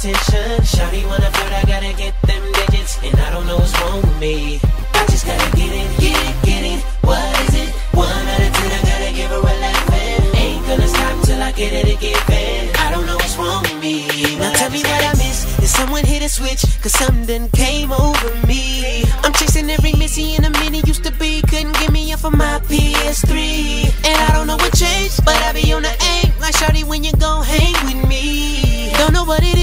attention. Shawty wanna flirt, I gotta get them digits. And I don't know what's wrong with me. I just gotta get it, get it, get it. What is it? One out of ten, I gotta give her a laugh. Ain't gonna stop till I get it and get bad. I don't know what's wrong with me. Now tell me what I missed. Did someone hit a switch? Cause something came over me. I'm chasing every missy in a mini used to be. Couldn't get me off of my PS3. And I don't know what changed, but I be on the aim. Like Shawty, when you gon' hang with me. Don't know what it is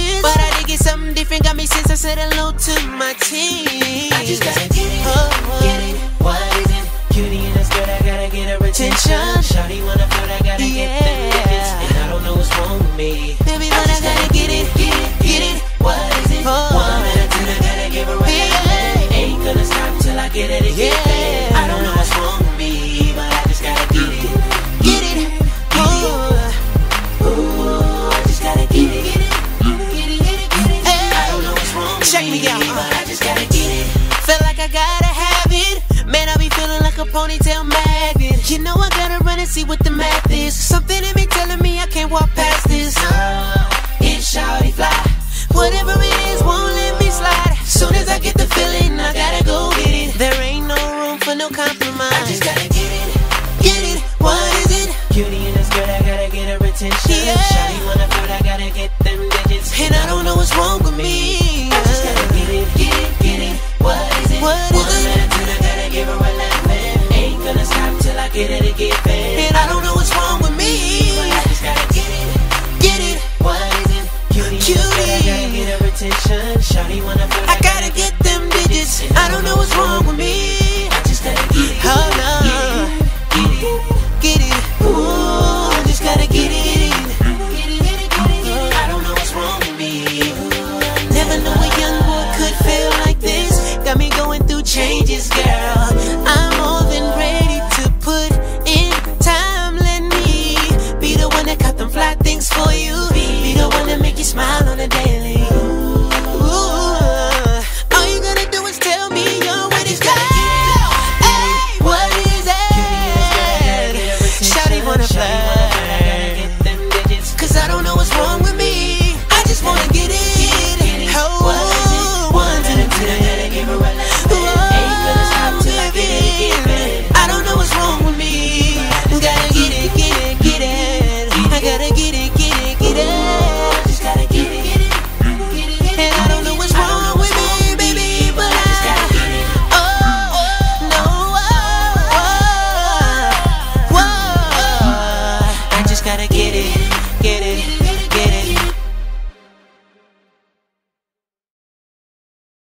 Something different got me since I said hello to my team. I just gotta get it. Oh, oh. Check me out. I just gotta get it. Feel like I gotta have it. Man, I be feeling like a ponytail magnet. You know I gotta run and see what the math is. So